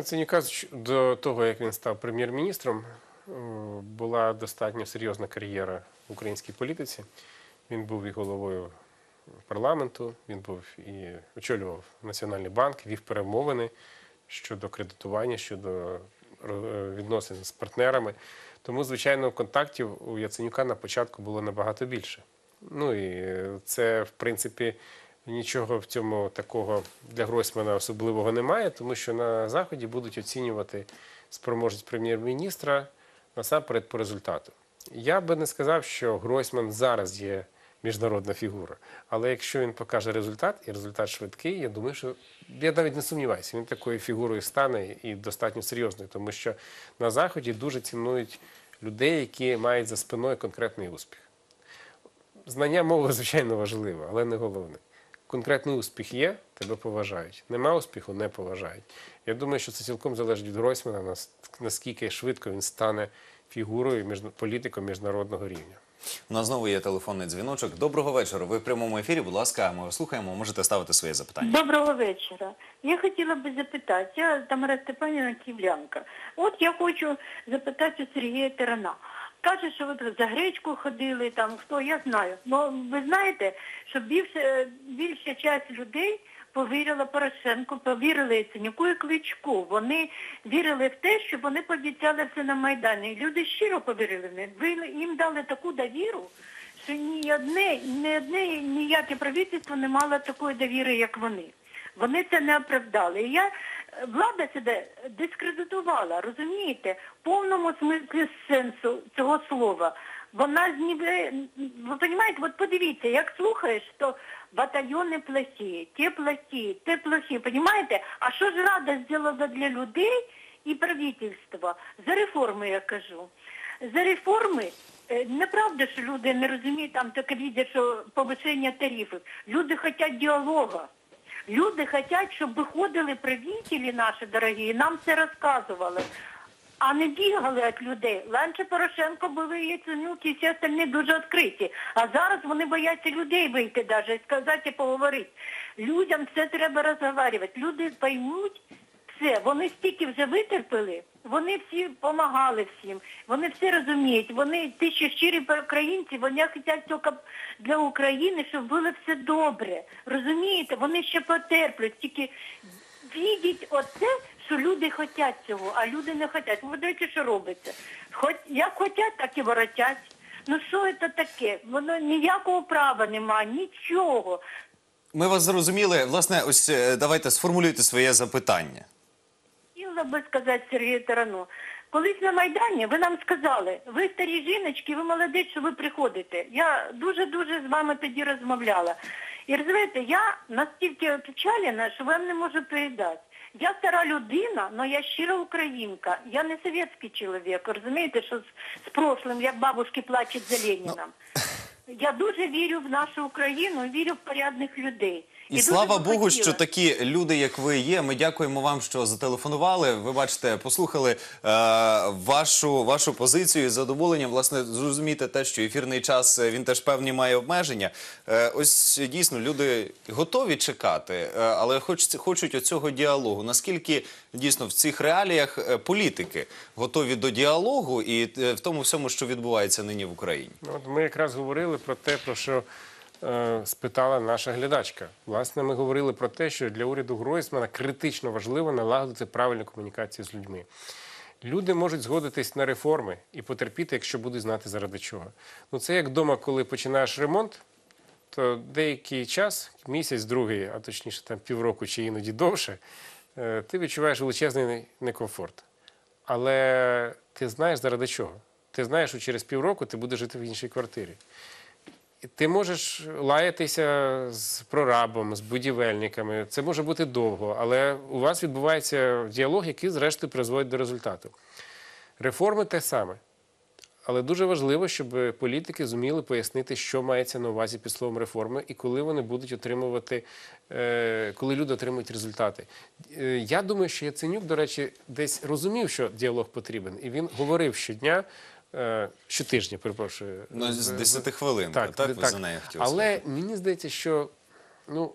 Яценюка з- до того, як він став прем'єр-міністром, е, була достатньо серйозна кар'єра в українській політиці. Він був і головою парламенту, він був і очолював Національний банк, вів перемовини щодо кредитування, щодо відносин з партнерами. Тому, звичайно, контактів у Яценюка на початку було набагато більше. Ну і е, це, в принципі, нічого в цьому такого для Гройсмана особливого немає, тому що на Заході будуть оцінювати спроможність прем'єр-міністра насамперед по результату. Я би не сказав, що Гройсман зараз є міжнародна фігура. Але якщо він покаже результат, і результат швидкий, я думаю, що я навіть не сумніваюся, він такою фігурою стане і достатньо серйозною, тому що на Заході дуже цінують людей, які мають за спиною конкретний успіх. Знання мови, звичайно, важливе, але не головне. Конкретний успіх є, тебе поважають. Нема успіху, не поважають. Я думаю, що це цілком залежить від Гройсмана, нас- наскільки швидко він стане фігурою політиком міжнародного рівня. У нас знову є телефонний дзвіночок. Доброго вечора. Ви в прямому ефірі. Будь ласка, ми вас слухаємо. Можете ставити своє запитання. Доброго вечора. Я хотіла би запитати, я Тамара Степанівна Київлянка. От я хочу запитати у Сергія Терана. Каже, що ви за гречку ходили, там хто, я знаю. Ну ви знаєте, що більше, більша часть людей повірила Порошенку, повірили Яценюку і Кличку. Вони вірили в те, що вони пообіцяли все на Майдані. Люди щиро повірили в їм дали таку довіру, що ні одне, ні одне ніяке правительство не мало такої довіри, як вони. Вони це не оправдали. І я, влада себе дискредитувала, розумієте, в повному смислі сенсу цього слова. Вона зніве, ви розумієте, от подивіться, як слухаєш, то батальйони плохі, ті плохі, те плохі, розумієте? А що ж Рада зробила для людей і правительства? За реформи я кажу. За реформи Е, Неправда, що люди не розуміють, там таке видять, що повищення тарифів. Люди хочуть діалогу. Люди хочуть, щоб виходили правителі наші дорогі і нам це розказували, а не бігали від людей. Раніше Порошенко були Яценюк і всі остальні дуже відкриті. А зараз вони бояться людей вийти навіть, сказати і поговорити. Людям це треба розговорювати. Люди поймуть, все, вони стільки вже витерпіли, вони всі допомагали всім, вони все розуміють, вони ті, що щирі українці, вони хочуть тільки для України, щоб було все добре. Розумієте, вони ще потерплять, тільки видіть оце, що люди хочуть цього, а люди не хочуть. Ви дивіться, що робиться. Хоч як хочуть, так і воротять. Ну що це таке? Воно ніякого права немає, нічого. Ми вас зрозуміли. Власне, ось е, давайте сформулюйте своє запитання. Би сказати Сергію Тарану. Колись на Майдані ви нам сказали, ви старі жіночки, ви молодець, що ви приходите. Я дуже-дуже з вами тоді розмовляла. І розумієте, я настільки опечалена, що вам не можу передати. Я стара людина, але я щира українка. Я не совєтський чоловік, розумієте, що з, з прошлим, як бабушки плачуть за Леніном. Я дуже вірю в нашу Україну, вірю в порядних людей. І, дуже слава Богу, хотіла- що такі люди, як ви є. Ми дякуємо вам, що зателефонували. Ви бачите, послухали е, вашу, вашу позицію і з задоволенням. Власне, зрозумієте те, що ефірний час е, він теж певні має обмеження. Е, ось дійсно люди готові чекати, е, але хочуть, хочуть оцього діалогу. Наскільки дійсно в цих реаліях е, політики готові до діалогу і е, в тому всьому, що відбувається нині в Україні? Ну, От ми якраз говорили про те, про що спитала наша глядачка. Власне, ми говорили про те, що для уряду Гройсмана критично важливо налагодити правильну комунікацію з людьми. Люди можуть згодитись на реформи і потерпіти, якщо будуть знати заради чого. Ну це як вдома, коли починаєш ремонт, то деякий час, місяць, другий, а точніше там півроку чи іноді довше, е, ти відчуваєш величезний некомфорт. Але ти знаєш заради чого. Ти знаєш, що через півроку ти будеш жити в іншій квартирі. Ти можеш лаятися з прорабом, з будівельниками. Це може бути довго, але у вас відбувається діалог, який, зрештою, призводить до результату. Реформи те саме. Але дуже важливо, щоб політики зуміли пояснити, що мається на увазі під словом реформи, і коли вони будуть отримувати, е, коли люди отримують результати. Е, Я думаю, що Яценюк, до речі, десь розумів, що діалог потрібен, і він говорив щодня, щотижня, перепрошую. Ну, з з- 10 хвилин, так, так, ви за нею хотіли Але мені здається, що ну,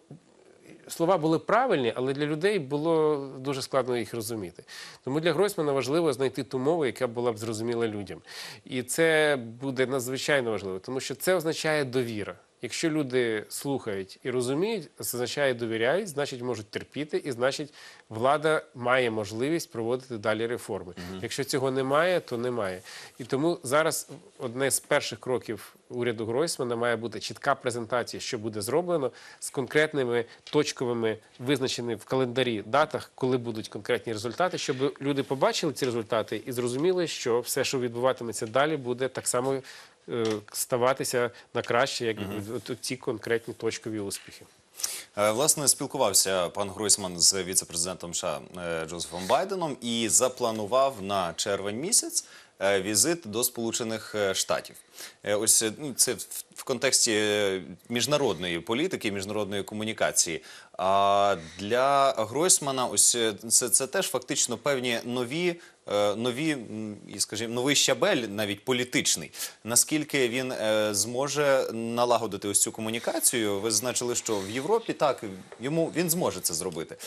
слова були правильні, але для людей було дуже складно їх розуміти. Тому для Гройсмана важливо знайти ту мову, яка була б зрозуміла людям. І це буде надзвичайно важливо, тому що це означає довіра. Якщо люди слухають і розуміють, це означає довіряють, значить можуть терпіти, і значить влада має можливість проводити далі реформи. Якщо цього немає, то немає. І тому зараз одне з перших кроків уряду Гройсмана має бути чітка презентація, що буде зроблено з конкретними точковими визначеними в календарі датах, коли будуть конкретні результати, щоб люди побачили ці результати і зрозуміли, що все, що відбуватиметься далі, буде так само ставатися на краще, як ці конкретні точкові успіхи. Е, Власне, спілкувався пан Гройсман з віце-президентом США е, Джозефом Байденом і запланував на червень місяць е, візит до Сполучених е, Штатів. Е, Ось е, ну, це в- контексті е, міжнародної політики, міжнародної комунікації. А для Гройсмана, ось е, це, це теж фактично певні нові. Е, Нові скажімо, новий щабель, навіть політичний. Наскільки він е, зможе налагодити ось цю комунікацію? Ви зазначили, що в Європі так йому він зможе це зробити.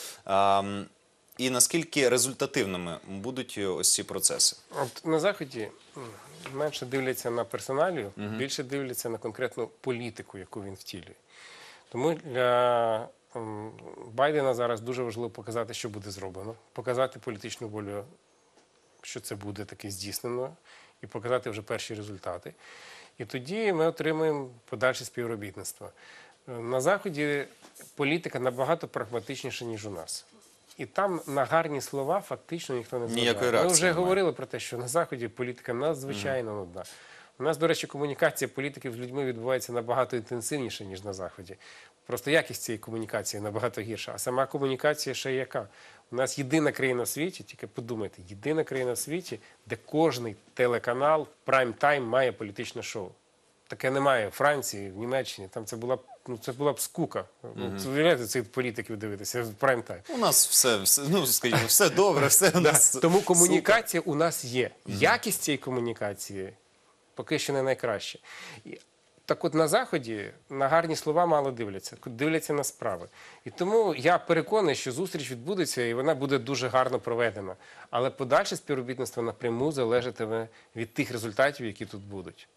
І наскільки результативними будуть ось ці процеси? От на заході менше дивляться на персоналію, більше дивляться на конкретну політику, яку він втілює. Тому для Байдена зараз дуже важливо показати, що буде зроблено, показати політичну волю, що це буде таки здійснено, і показати вже перші результати. І тоді ми отримаємо подальше співробітництво. Е, На заході політика набагато прагматичніша, ніж у нас. І там на гарні слова фактично ніхто не зважає. Ми вже немає. говорили про те, що на заході політика надзвичайно нудна. У нас, до речі, комунікація політиків з людьми відбувається набагато інтенсивніше, ніж на заході. Просто якість цієї комунікації набагато гірша. А сама комунікація ще яка? У нас єдина країна в світі, тільки подумайте, єдина країна в світі, де кожний телеканал в прайм-тайм має політичне шоу. Таке немає в Франції, в Німеччині. Там це була ну це була б скука. Ну, це, уявляєте, цих політиків дивитися в прайм-тайм. У нас все, все ну скажімо, все добре, все у нас Тому комунікація у нас є. Якість цієї комунікації поки що не найкраща. Так от на Заході на гарні слова мало дивляться, дивляться на справи. І тому я переконаний, що зустріч відбудеться і вона буде дуже гарно проведена. Але подальше співробітництво напряму залежатиме від тих результатів, які тут будуть.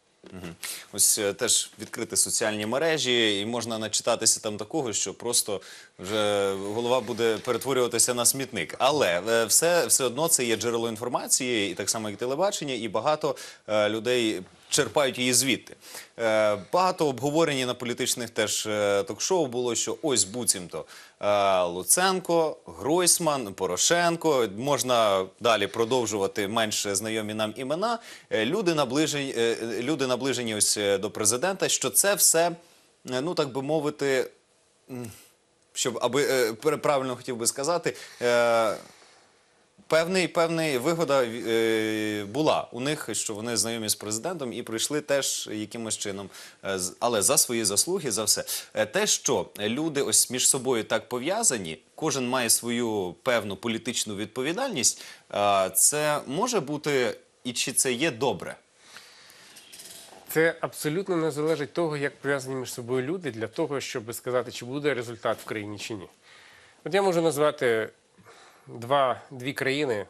Ось е, теж відкрити соціальні мережі, і можна начитатися там такого, що просто вже голова буде перетворюватися на смітник. Але е, все, все одно це є джерело інформації, і так само як телебачення, і багато е, людей. Черпають її звідти. Е, багато обговорені на політичних теж е, ток-шоу було, що ось буцімто е, Луценко, Гройсман, Порошенко. Можна далі продовжувати менш знайомі нам імена. Люди наближені, люди наближені ось до президента. Що це все, ну так би мовити, щоб аби правильно хотів би сказати. Е, Певний, певний вигода е, була у них, що вони знайомі з президентом і прийшли теж якимось чином, е, але за свої заслуги, за все. Е, те, що люди ось між собою так пов'язані, кожен має свою певну політичну відповідальність, це може бути і чи це є добре? Це абсолютно не залежить того, як пов'язані між собою люди для того, щоб сказати, чи буде результат в країні чи ні. От я можу назвати два, дві країни,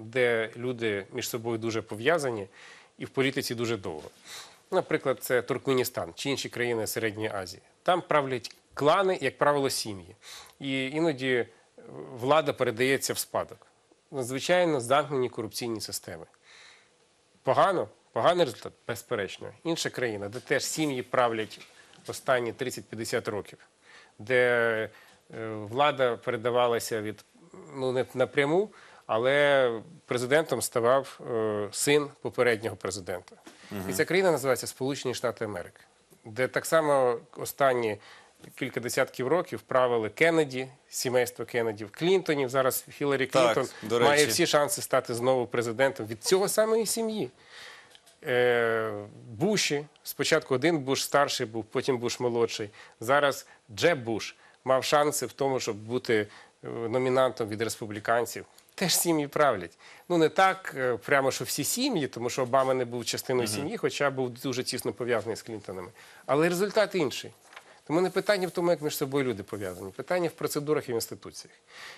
де люди між собою дуже пов'язані і в політиці дуже довго. Наприклад, це Туркменістан чи інші країни Середньої Азії. Там правлять клани, як правило, сім'ї. І іноді влада передається в спадок. Надзвичайно замкнені корупційні системи. Погано? Поганий результат? Безперечно. Інша країна, де теж сім'ї правлять останні 30-50 років, де е, влада передавалася від ну не напряму, але президентом ставав е, син попереднього президента. І ця країна називається Сполучені Штати Америки, де так само останні кілька десятків років правили Кеннеді, сімейство Кеннедів, Клінтонів. Зараз Хіларі Клінтон до має всі шанси стати знову президентом від цього самої сім'ї. Е, Буші, спочатку один Буш старший був, потім Буш молодший. Зараз Джеб Буш мав шанси в тому, щоб бути номінантом від республіканців. Теж сім'ї правлять. Ну не так е, прямо, що всі сім'ї, тому що Обама не був частиною сім'ї, хоча був дуже тісно пов'язаний з Клінтонами. Але результат інший. Тому не питання в тому, як між собою люди пов'язані, питання в процедурах і в інституціях.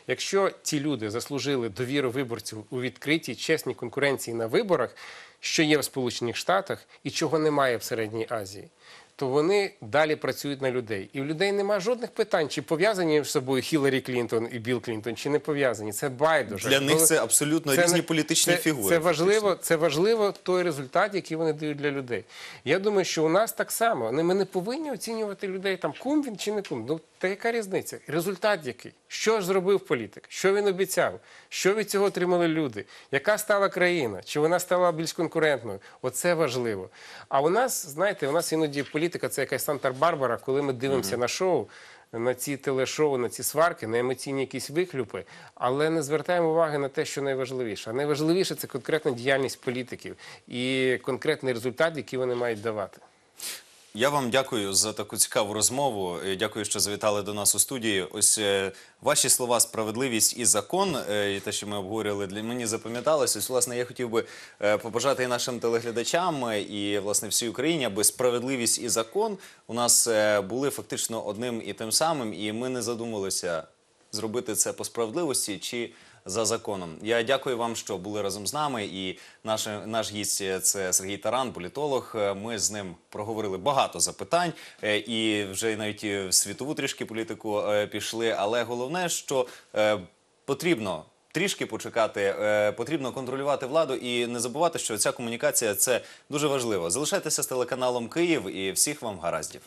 Якщо ті люди заслужили довіру виборців у відкритій, чесній конкуренції на виборах, що є в Сполучених Штатах і чого немає в Середній Азії, то вони далі працюють на людей. І в людей немає жодних питань, чи пов'язані між собою Хіларі Клінтон і Білл Клінтон, чи не пов'язані. Це байдуже. Для них це абсолютно це різні політичні це, фігури. Це важливо, це важливо той результат, який вони дають для людей. Я думаю, що у нас так само. Ми не повинні оцінювати людей там кум він чи не кум. Ну та яка різниця? Результат який? Що ж зробив політик? Що він обіцяв? Що від цього отримали люди? Яка стала країна? Чи вона стала більш конкурентною? Оце важливо. А у нас, знаєте, у нас іноді політика це якась Санта-Барбара, коли ми дивимося на шоу. На ці телешоу, на ці сварки, на емоційні якісь вихлюпи, але не звертаємо уваги на те, що найважливіше. А найважливіше це конкретна діяльність політиків і конкретний результат, який вони мають давати. Я вам дякую за таку цікаву розмову. Е, Дякую, що завітали до нас у студії. Ось е, ваші слова справедливість і закон, е, і те, що ми обговорювали, для мені запам'яталось. Ось, власне, я хотів би побажати і нашим телеглядачам, і власне всій Україні, аби справедливість і закон у нас були фактично одним і тим самим, і ми не задумалися зробити це по справедливості чи за законом. Я дякую вам, що були разом з нами. І наш, наш гість е, це Сергій Таран, політолог. Е, Ми з ним проговорили багато запитань е, і вже навіть в світову трішки політику пішли. Але головне, що потрібно. Трішки почекати, потрібно контролювати владу і не забувати, що ця комунікація це дуже важливо. Залишайтеся з телеканалом Київ і всіх вам гараздів.